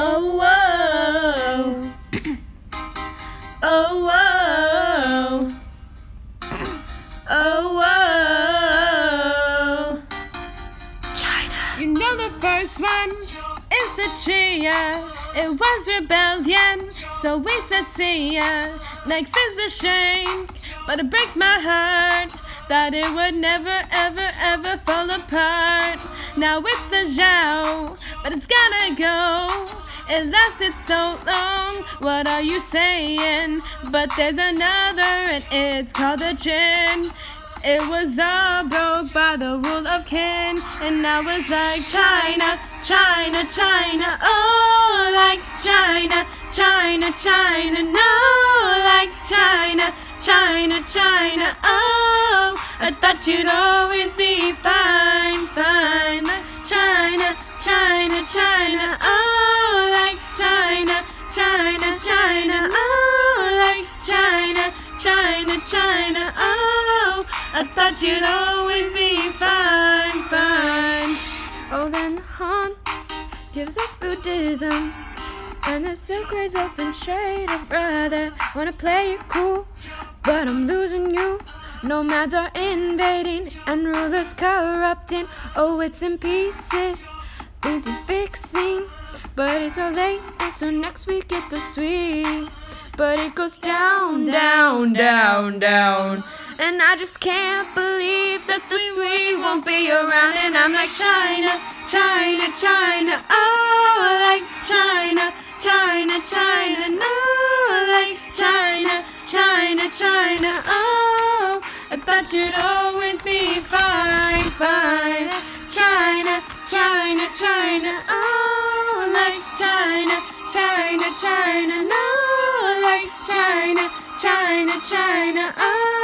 Oh, whoa. oh, whoa. Oh, whoa. China. You know the first one is the Xia. It was rebellion, so we said see ya. Next is the Shang, but it breaks my heart that it would never, ever, ever fall apart. Now it's the Zhou, but it's gotta go. It lasted so long, what are you saying? But there's another, and it's called the Qin. It was all broke by the rule of kin, and I was like China, China, China, oh, like China, China, China, no, like China, China, China, oh, I thought you'd always be fine, I thought you'd always be fine, fine. Oh, then the Han gives us Buddhism. And the Silk Road's open trade. I'd rather wanna play it cool, but I'm losing you. Nomads are invading and rulers corrupting. Oh, it's in pieces, need to fixing. But it's so late until next week get the Sui. But it goes down, down, down, down. And I just can't believe that the Sui won't be around. And I'm like, China, China, China, oh, like China, China, China, no, like China, China, China, oh, I thought you'd always be fine, fine. China, China, China, oh, like China, China, China, no, like China, China, China, oh,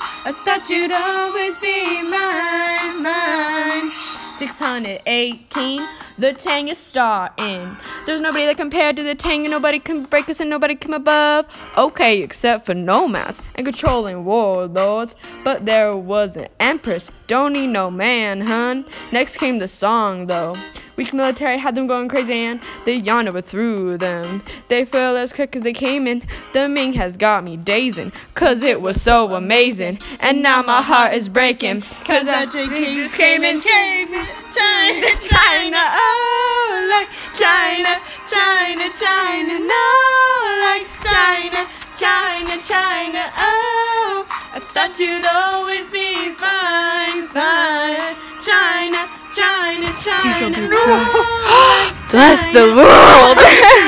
I thought you'd always be mine, mine. 618, the Tang is starting. There's nobody that compared to the Tang, and nobody can break us, and nobody come above. Okay, except for nomads and controlling warlords. But there was an empress, don't need no man, hun. Next came the song, though. Weak military had them going crazy and they Yuan overthrew them. They fell as quick as they came in. The Ming has got me dazing, cause it was so amazing. And now my heart is breaking, cause that Qing just came in. China, China, oh, like China, China, China, no, like China, China, China, oh, I thought you'd China, no, like Bless the world.